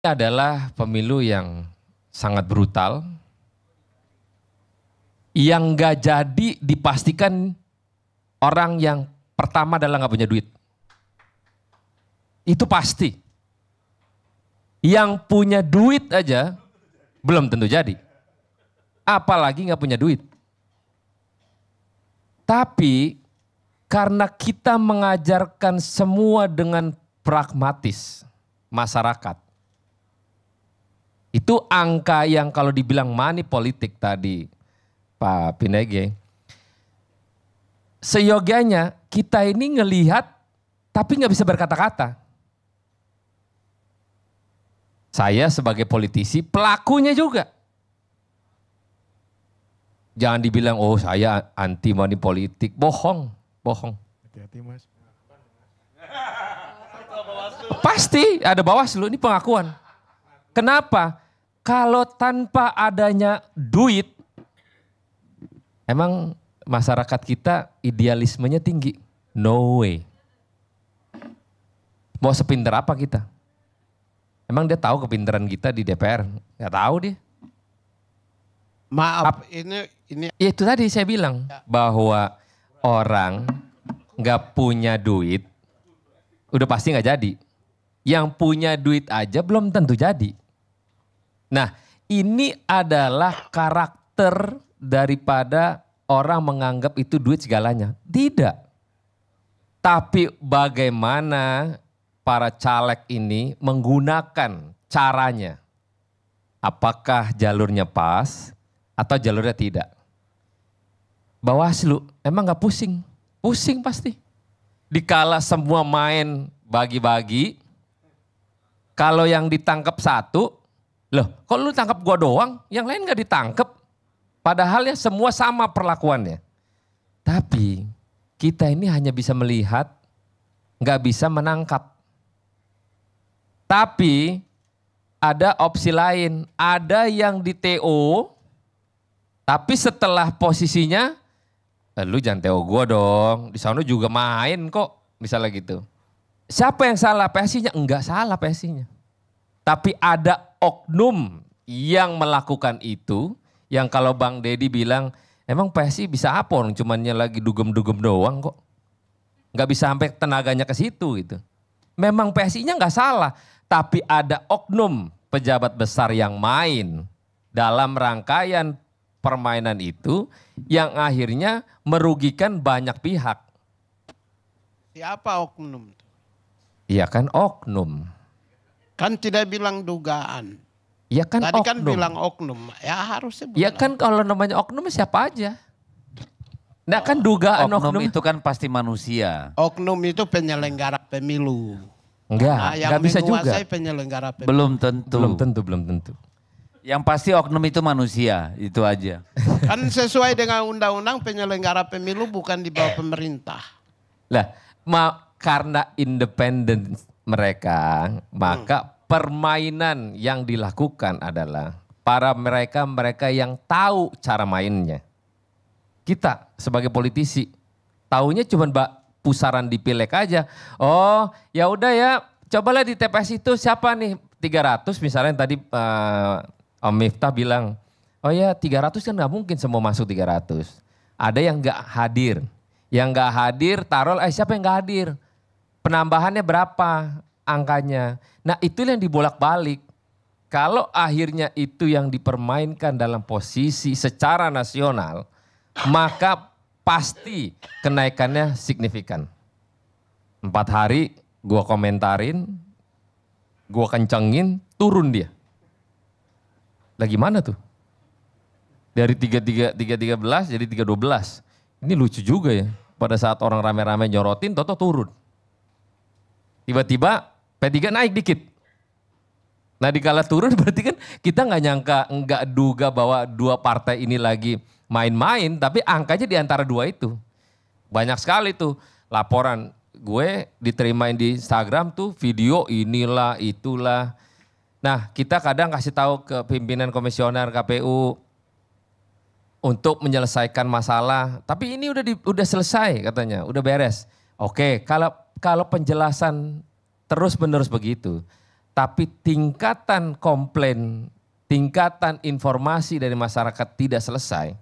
adalah pemilu yang sangat brutal, yang gak jadi dipastikan orang yang pertama adalah gak punya duit. Itu pasti. Yang punya duit aja belum tentu jadi. Apalagi gak punya duit. Tapi karena kita mengajarkan semua dengan pragmatis masyarakat itu angka yang kalau dibilang money politik tadi Pak Pinege. Seyogianya kita ini ngelihat tapi nggak bisa berkata-kata. Saya sebagai politisi pelakunya juga. Jangan dibilang oh saya anti money politik, bohong, bohong. Hati-hati mas. Pasti ada bawaslu ini pengakuan. Kenapa? Kalau tanpa adanya duit, emang masyarakat kita idealismenya tinggi. No way. Mau sepinter apa kita? Emang dia tahu kepintaran kita di DPR? Gak tahu dia. Maaf, Ap, ini ini. Ya itu tadi saya bilang ya. bahwa orang nggak punya duit, udah pasti nggak jadi. Yang punya duit aja belum tentu jadi. Nah, ini adalah karakter daripada orang menganggap itu duit segalanya. Tidak. Tapi bagaimana para caleg ini menggunakan caranya. Apakah jalurnya pas atau jalurnya tidak. Bawaslu emang gak pusing. Pusing pasti. Dikala semua main bagi-bagi, kalau yang ditangkap satu, Loh, kok lu tangkap gua doang, yang lain gak ditangkap. Padahal ya semua sama perlakuannya. Tapi kita ini hanya bisa melihat, gak bisa menangkap. Tapi ada opsi lain, ada yang di TO, tapi setelah posisinya, eh, lu jangan TO gua dong, di sana juga main kok, misalnya gitu. Siapa yang salah? PSI-nya? Enggak salah PSI-nya. Tapi ada oknum yang melakukan itu, yang kalau Bang Dedi bilang, emang PSI bisa apa orang cumannya lagi dugem-dugem doang kok. Nggak bisa sampai tenaganya ke situ gitu. Memang PSI-nya nggak salah, tapi ada oknum pejabat besar yang main dalam rangkaian permainan itu yang akhirnya merugikan banyak pihak. Siapa oknum? Iya kan oknum. Kan tidak bilang dugaan. Ya kan Tadi kan oknum. kan bilang oknum. Ya harusnya Ya kan kalau namanya oknum siapa aja. Nah kan dugaan oknum, oknum itu kan pasti manusia. Oknum itu penyelenggara pemilu. Enggak, nah, enggak bisa juga. penyelenggara pemilu. Belum tentu. Belum tentu, belum tentu. Yang pasti oknum itu manusia, itu aja. Kan sesuai dengan undang-undang penyelenggara pemilu bukan di bawah pemerintah. Lah, ma karena independen mereka, maka hmm. permainan yang dilakukan adalah para mereka-mereka yang tahu cara mainnya. Kita sebagai politisi tahunya cuma pusaran di pilek aja. Oh, ya udah ya, cobalah di TPS itu siapa nih 300 misalnya yang tadi uh, Om Miftah bilang, oh ya 300 kan nggak mungkin semua masuk 300. Ada yang nggak hadir. Yang nggak hadir taruh, eh siapa yang nggak hadir? Penambahannya berapa angkanya. Nah itu yang dibolak-balik. Kalau akhirnya itu yang dipermainkan dalam posisi secara nasional, maka pasti kenaikannya signifikan. Empat hari gua komentarin, gua kencengin, turun dia. Lagi mana tuh? Dari tiga tiga tiga tiga belas jadi tiga dua belas. Ini lucu juga ya. Pada saat orang rame-rame nyorotin, toto turun. Tiba-tiba P3 naik dikit. Nah dikala turun berarti kan kita nggak nyangka, nggak duga bahwa dua partai ini lagi main-main, tapi angkanya di antara dua itu. Banyak sekali tuh laporan gue diterimain di Instagram tuh video inilah itulah. Nah kita kadang kasih tahu ke pimpinan komisioner KPU untuk menyelesaikan masalah. Tapi ini udah di, udah selesai katanya, udah beres. Oke, kalau kalau penjelasan terus menerus begitu, tapi tingkatan komplain, tingkatan informasi dari masyarakat tidak selesai,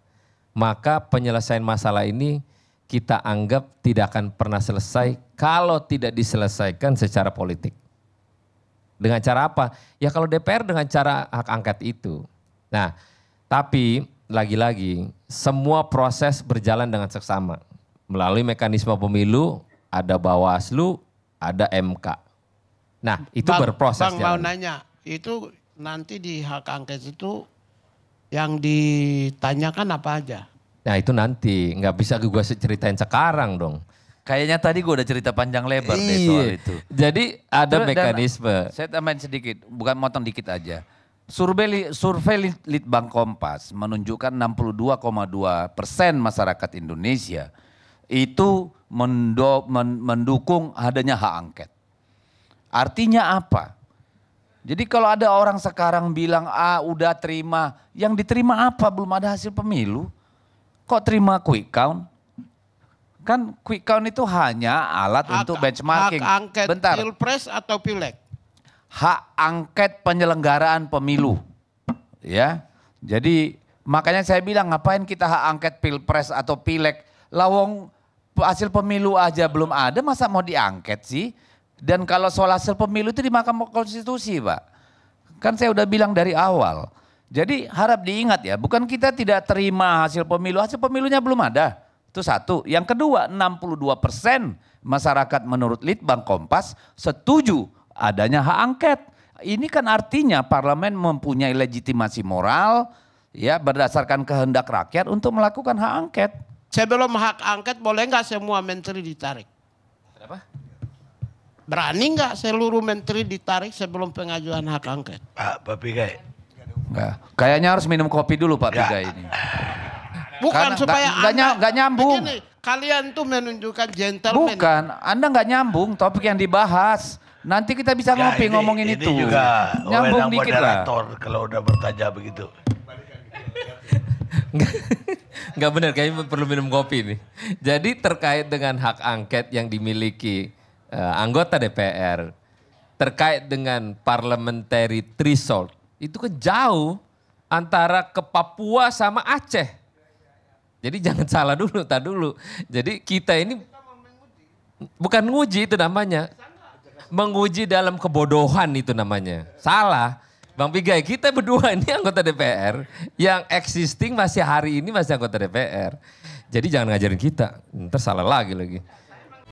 maka penyelesaian masalah ini kita anggap tidak akan pernah selesai kalau tidak diselesaikan secara politik. Dengan cara apa? Ya kalau DPR dengan cara hak angket itu. Nah, tapi lagi-lagi semua proses berjalan dengan seksama. Melalui mekanisme pemilu, ada Bawaslu, ada MK. Nah, itu Bang- berproses Bang mau jalan. nanya, itu nanti di hak angket itu yang ditanyakan apa aja? Nah, itu nanti nggak bisa gue ceritain sekarang dong. Kayaknya tadi gue udah cerita panjang lebar deh Iya. soal itu. Jadi ada Terus dan mekanisme. Saya tambahin sedikit, bukan motong dikit aja. Survei, survei Lit- Litbang Kompas menunjukkan 62,2 persen masyarakat Indonesia itu mendo- men- mendukung adanya hak angket. Artinya apa? Jadi kalau ada orang sekarang bilang, ah udah terima, yang diterima apa? Belum ada hasil pemilu. Kok terima quick count? Kan quick count itu hanya alat untuk benchmarking. Hak angket Bentar, pilpres atau pileg? hak angket penyelenggaraan pemilu. Ya. Jadi makanya saya bilang ngapain kita hak angket pilpres atau pileg. Lawong hasil pemilu aja belum ada masa mau diangket sih? Dan kalau soal hasil pemilu itu di Mahkamah Konstitusi Pak. Kan saya udah bilang dari awal. Jadi harap diingat ya, bukan kita tidak terima hasil pemilu, hasil pemilunya belum ada. Itu satu. Yang kedua, 62 persen masyarakat menurut Litbang Kompas setuju adanya hak angket. Ini kan artinya parlemen mempunyai legitimasi moral ya berdasarkan kehendak rakyat untuk melakukan hak angket. Sebelum hak angket boleh nggak semua menteri ditarik? Kenapa? Berani nggak seluruh menteri ditarik sebelum pengajuan hak angket? Pak, Pak Pigai. Kayaknya harus minum kopi dulu Pak Ya. Piga ini. Bukan Karena supaya nggak Anda- nggak nyambung. Begini, kalian tuh menunjukkan gentleman. Bukan, Anda nggak nyambung topik yang dibahas. Nanti kita bisa Ya, ngopi ini- ngomongin ini itu. juga Nyambung dikit lah. moderator kalau udah bertanya begitu. Nggak benar, kayaknya perlu minum kopi nih. Jadi terkait dengan hak angket yang dimiliki eh, anggota DPR, terkait dengan parliamentary threshold, itu kan jauh antara ke Papua sama Aceh. Jadi jangan salah dulu, tak dulu. Jadi kita ini bukan nguji itu namanya. Menguji dalam kebodohan itu namanya. Salah. Bang Pigai, kita berdua ini anggota DPR yang existing masih hari ini masih anggota DPR. Jadi jangan ngajarin kita, ntar salah lagi lagi.